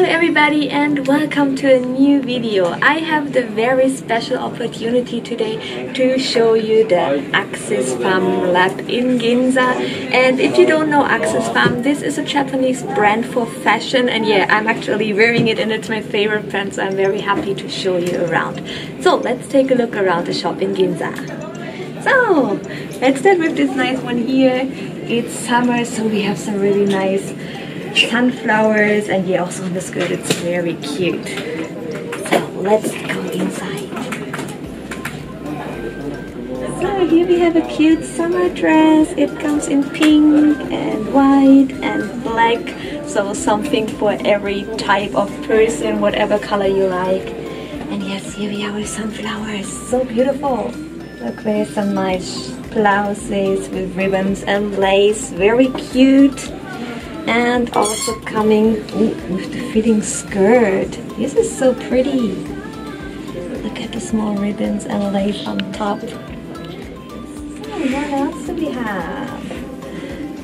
Hello everybody and welcome to a new video. I have the very special opportunity today to show you the Axes Femme Lab in Ginza. And if you don't know Axes Femme, this is a Japanese brand for fashion and yeah, I'm actually wearing it and it's my favorite brand so I'm very happy to show you around. So let's take a look around the shop in Ginza. So let's start with this nice one here. It's summer so we have some really nice sunflowers and yeah also in the skirt it's very cute. So let's go inside. So here we have a cute summer dress. It comes in pink and white and black. So something for every type of person whatever color you like. And yes here we have our sunflowers. So beautiful. Look there's some nice blouses with ribbons and lace. Very cute and also coming with the fitting skirt. This is so pretty. Look at the small ribbons and lace on top. So what else do we have?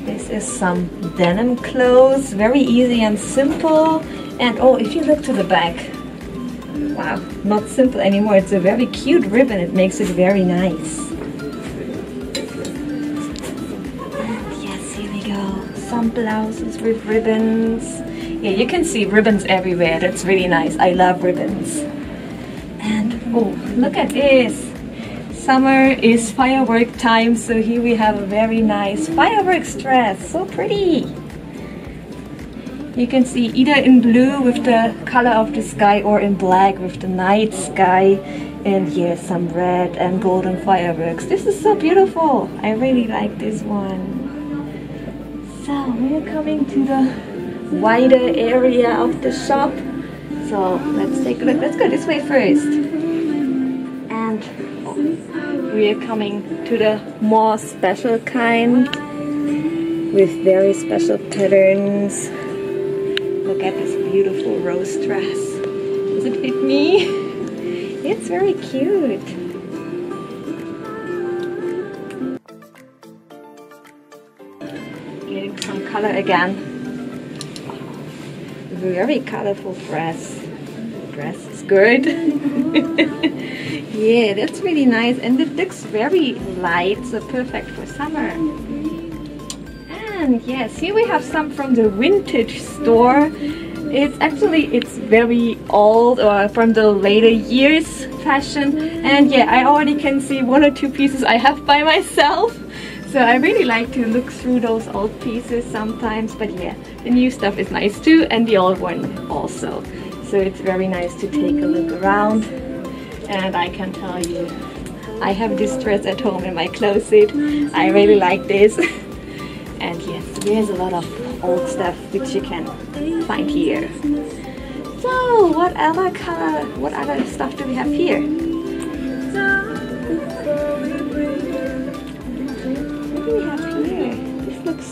This is some denim clothes, very easy and simple. And oh, if you look to the back, wow, not simple anymore. It's a very cute ribbon. It makes it very nice. Blouses with ribbons. Yeah, you can see ribbons everywhere. That's really nice. I love ribbons. And oh, look at this. Summer is firework time, so here we have a very nice fireworks dress. So pretty. You can see either in blue with the color of the sky or in black with the night sky. And here some red and golden fireworks. This is so beautiful. I really like this one. So we're coming to the wider area of the shop. So let's take a look. Let's go this way first. And we're coming to the more special kind with very special patterns. Look at this beautiful rose dress. Does it fit me? It's very cute. Some color again. Very colorful dress. Dress is good. yeah, that's really nice. And it looks very light, so perfect for summer. And yes, here we have some from the vintage store. It's actually, it's very old or from the later years fashion. And yeah, I already can see one or two pieces I have by myself. So I really like to look through those old pieces sometimes, but yeah, the new stuff is nice too, and the old one also. So it's very nice to take a look around, and I can tell you, I have this dress at home in my closet. I really like this. and yes, there's a lot of old stuff which you can find here. So what other color, what other stuff do we have here?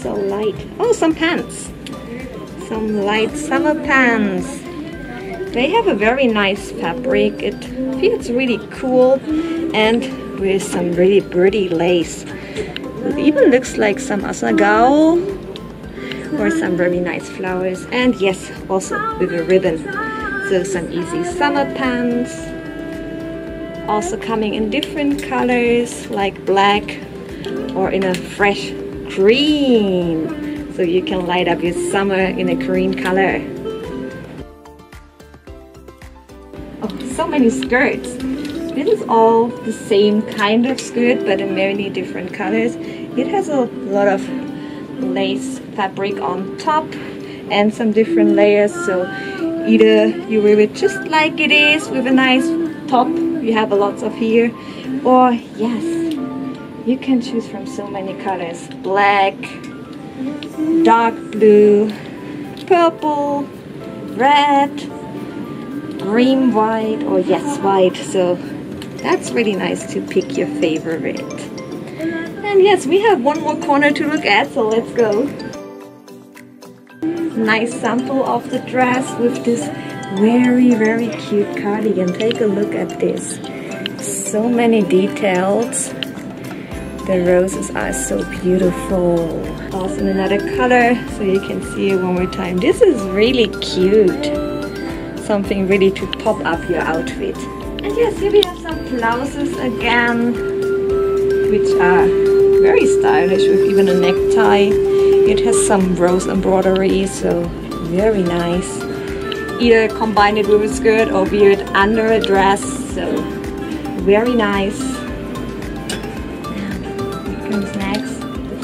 So light. Oh, some pants. Some light summer pants. They have a very nice fabric. It feels really cool and with some really pretty lace. It even looks like some asagao or some very nice flowers. And yes, also with a ribbon. So some easy summer pants. Also coming in different colors like black, or in a fresh green so you can light up your summer in a green color. Oh so many skirts. This is all the same kind of skirt but in many different colors. It has a lot of lace fabric on top and some different layers. So either you wear it just like it is with a nice top you have a lots of here or yes you can choose from so many colors. Black, dark blue, purple, red, green, white, or yes, white. So that's really nice to pick your favorite. And yes, we have one more corner to look at, so let's go. Nice sample of the dress with this very, very cute cardigan. Take a look at this. So many details The roses are so beautiful. Also in another color, so you can see it one more time. This is really cute. Something really to pop up your outfit. And yes, here we have some blouses again, which are very stylish with even a necktie. It has some rose embroidery, so very nice. Either combine it with a skirt or wear it under a dress, so very nice.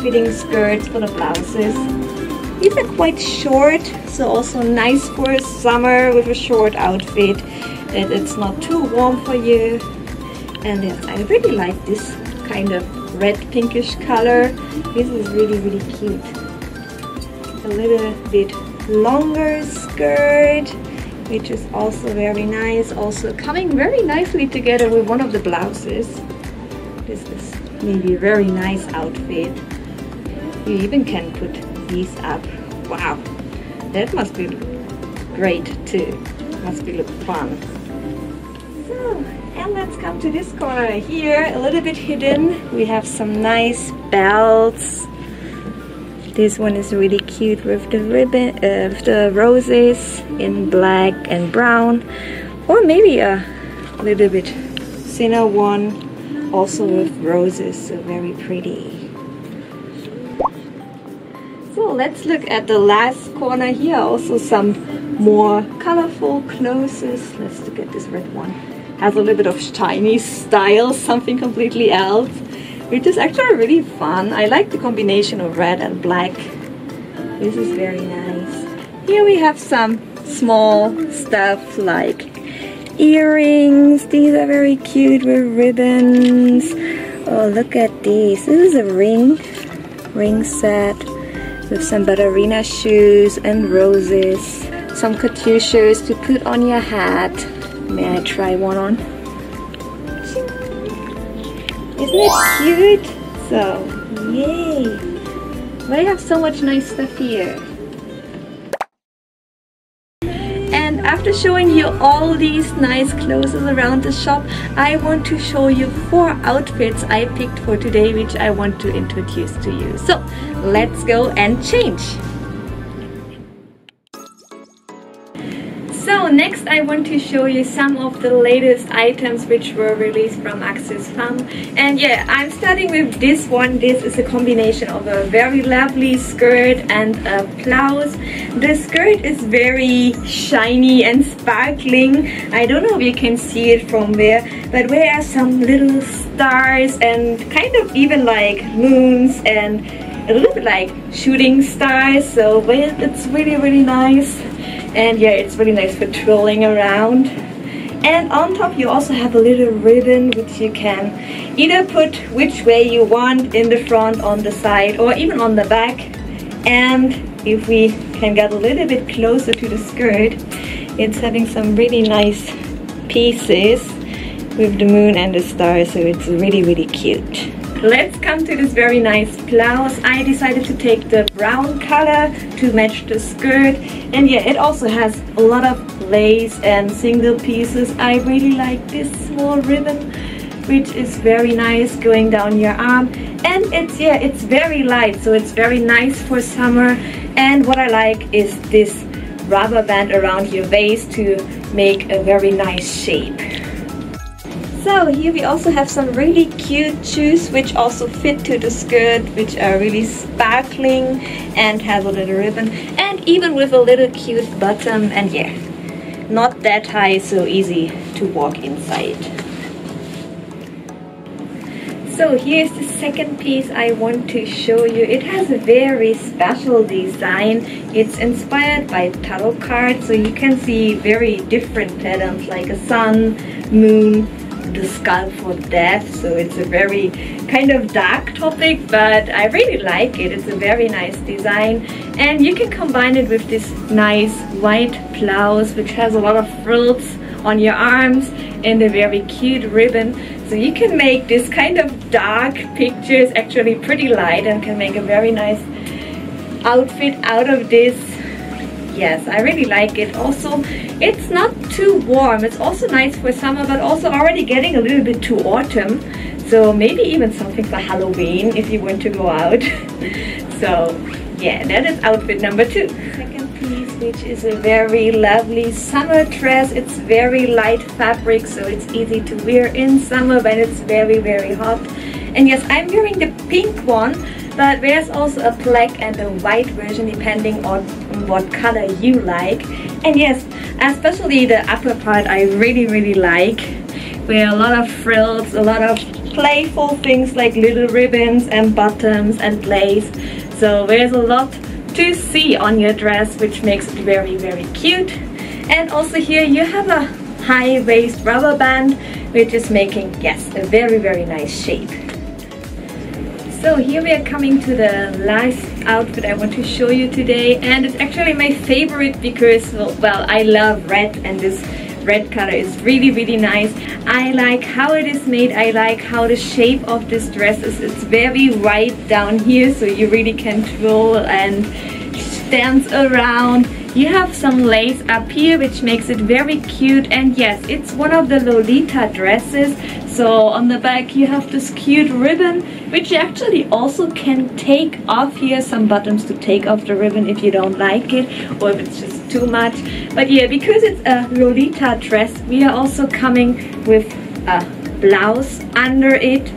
Fitting skirts for the blouses. These are quite short, so also nice for summer with a short outfit that it's not too warm for you. And yes, I really like this kind of red pinkish color. This is really, really cute. A little bit longer skirt, which is also very nice. Also coming very nicely together with one of the blouses. This is maybe a very nice outfit. You even can put these up. Wow, that must be great too. Must be look fun. So, and let's come to this corner here, a little bit hidden. We have some nice belts. This one is really cute with the ribbon, uh, with the roses in black and brown, or maybe a little bit thinner one, also with roses, so very pretty. Let's look at the last corner here, also some more colorful closes. Let's look at this red one. Has a little bit of Chinese style, something completely else, which is actually really fun. I like the combination of red and black. This is very nice. Here we have some small stuff like earrings. These are very cute with ribbons. Oh, look at these. This is a ring, ring set with some ballerina shoes and roses. Some couture shoes to put on your hat. May I try one on? Isn't it cute? So, yay! They have so much nice stuff here. After showing you all these nice clothes around the shop, I want to show you four outfits I picked for today which I want to introduce to you. So let's go and change. Next I want to show you some of the latest items which were released from Axes Femme. And yeah, I'm starting with this one. This is a combination of a very lovely skirt and a blouse. The skirt is very shiny and sparkling. I don't know if you can see it from there, but there are some little stars and kind of even like moons and a little bit like shooting stars. So it's really, really nice and yeah it's really nice for twirling around. And on top you also have a little ribbon which you can either put which way you want in the front on the side or even on the back. And if we can get a little bit closer to the skirt it's having some really nice pieces with the moon and the stars so it's really really cute Let's come to this very nice blouse. I decided to take the brown color to match the skirt. And yeah, it also has a lot of lace and single pieces. I really like this small ribbon which is very nice going down your arm and it's yeah it's very light so it's very nice for summer and what I like is this rubber band around your waist to make a very nice shape so here we also have some really cute shoes which also fit to the skirt which are really sparkling and have a little ribbon and even with a little cute bottom and yeah not that high so easy to walk inside. So here's the second piece I want to show you. It has a very special design. It's inspired by tarot cards so you can see very different patterns like a sun, moon, the skull for death so it's a very kind of dark topic but I really like it. It's a very nice design and you can combine it with this nice white blouse which has a lot of frills on your arms and a very cute ribbon. So you can make this kind of dark pictures actually pretty light and can make a very nice outfit out of this yes I really like it also it's not too warm it's also nice for summer but also already getting a little bit to autumn So maybe even something for Halloween if you want to go out. so yeah, that is outfit number two. Second piece, which is a very lovely summer dress. It's very light fabric, so it's easy to wear in summer when it's very, very hot. And yes, I'm wearing the pink one, but there's also a black and a white version depending on what color you like. And yes, especially the upper part I really, really like. Where a lot of frills, a lot of playful things like little ribbons and buttons and lace. So there's a lot to see on your dress which makes it very very cute. And also here you have a high waist rubber band which is making, yes, a very very nice shape. So here we are coming to the last outfit I want to show you today and it's actually my favorite because well I love red and this red color is really really nice. I like how it is made. I like how the shape of this dress is. It's very wide down here so you really can twirl and dance around. You have some lace up here which makes it very cute and yes it's one of the Lolita dresses. So on the back you have this cute ribbon which you actually also can take off here. Some buttons to take off the ribbon if you don't like it or if it's just too much. But yeah because it's a Lolita dress we are also coming with a blouse under it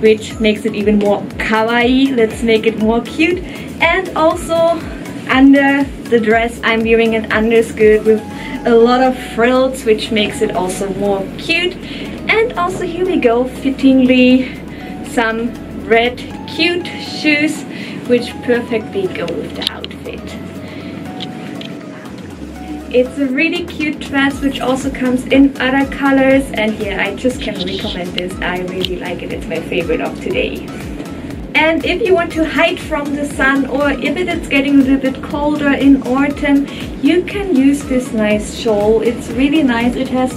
which makes it even more kawaii. Let's make it more cute. And also under the dress I'm wearing an underskirt with a lot of frills which makes it also more cute. And also here we go fittingly some red cute shoes which perfectly go with the outfit it's a really cute dress which also comes in other colors and yeah I just can recommend this I really like it it's my favorite of today and if you want to hide from the sun or if it is getting a little bit colder in autumn, you can use this nice shawl. It's really nice. It has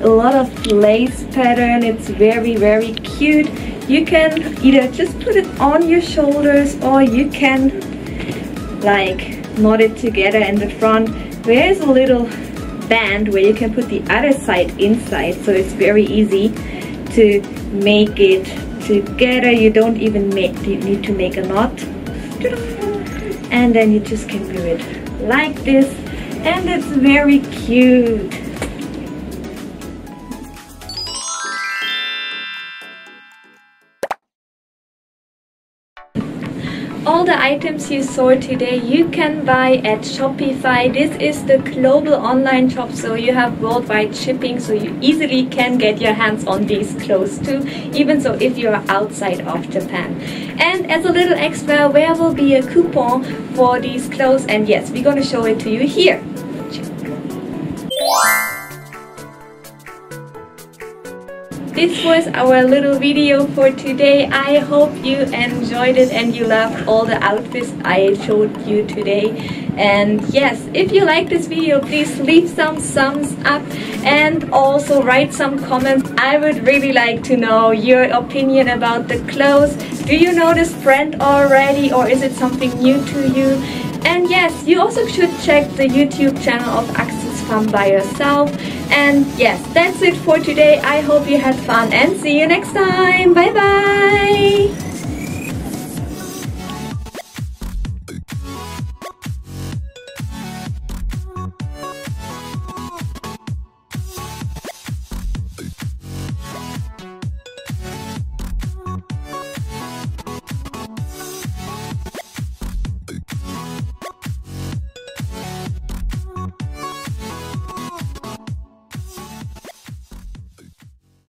a lot of lace pattern. It's very, very cute. You can either just put it on your shoulders or you can like knot it together in the front. There's a little band where you can put the other side inside so it's very easy to make it together. You don't even make you need to make a knot. And then you just can do it like this. And it's very cute all the items you saw today you can buy at Shopify. This is the global online shop so you have worldwide shipping so you easily can get your hands on these clothes too even so if you are outside of Japan. And as a little extra there will be a coupon for these clothes and yes we're gonna show it to you here. This was our little video for today. I hope you enjoyed it and you loved all the outfits I showed you today. And yes, if you like this video, please leave some thumbs up and also write some comments. I would really like to know your opinion about the clothes. Do you know this brand already or is it something new to you? And yes, you also should check the YouTube channel of Axes By yourself. And yes, that's it for today. I hope you had fun and see you next time. Bye bye!